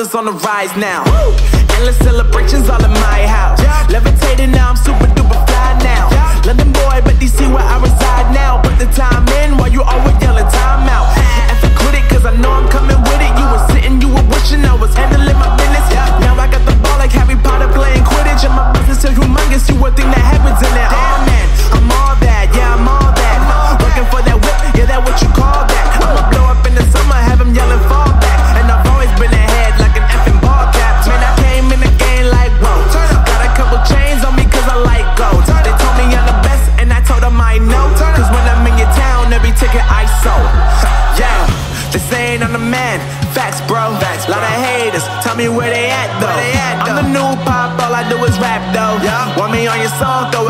models on the rise now. Woo! Endless celebrations all in my head.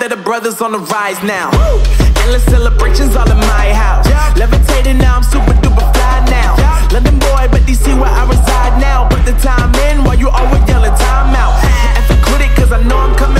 that the brothers on the rise now. Woo! Endless celebrations all in my house. Yeah. Levitating now, I'm super duper fly now. Yeah. London boy, but DC where I reside now. Put the time in while you always yelling time out. And forget it, cause I know I'm coming.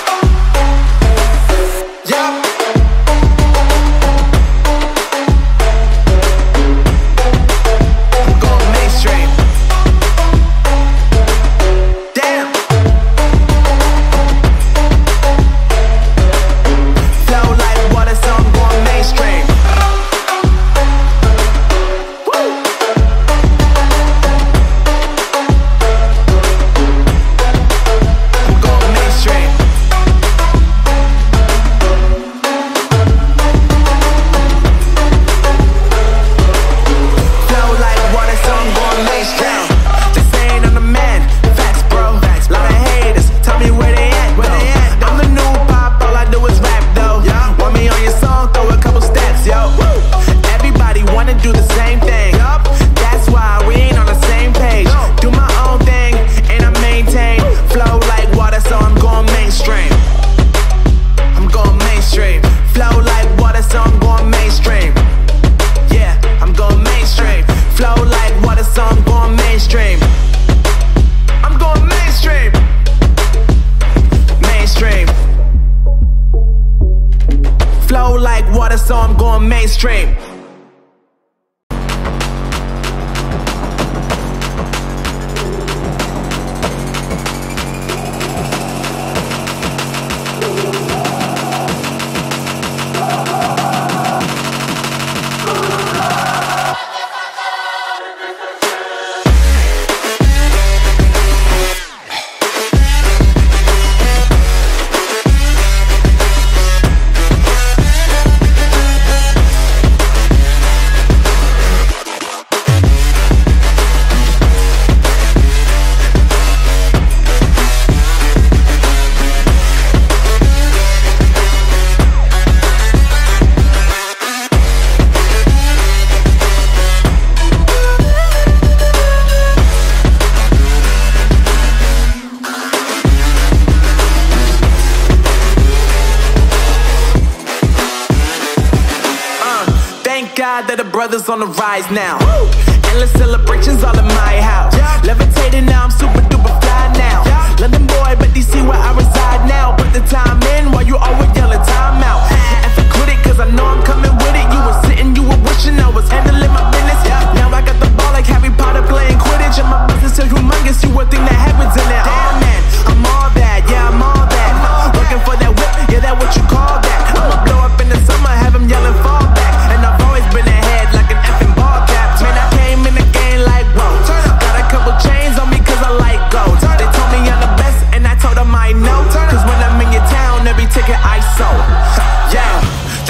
On the rise now.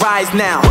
Rise now.